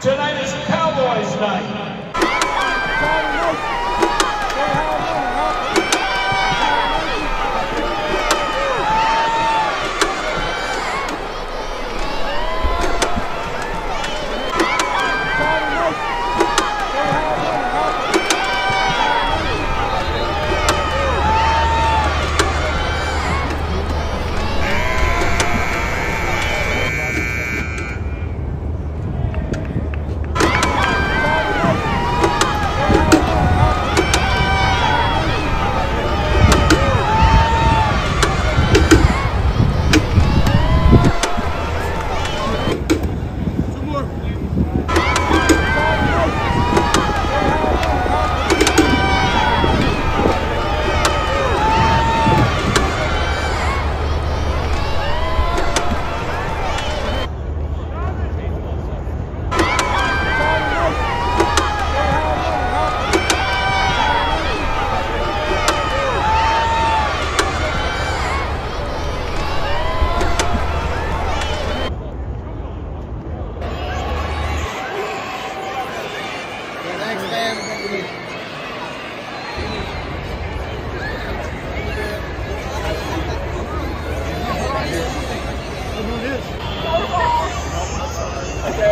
Tonight is Cowboys night.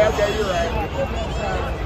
Okay, okay, you're right.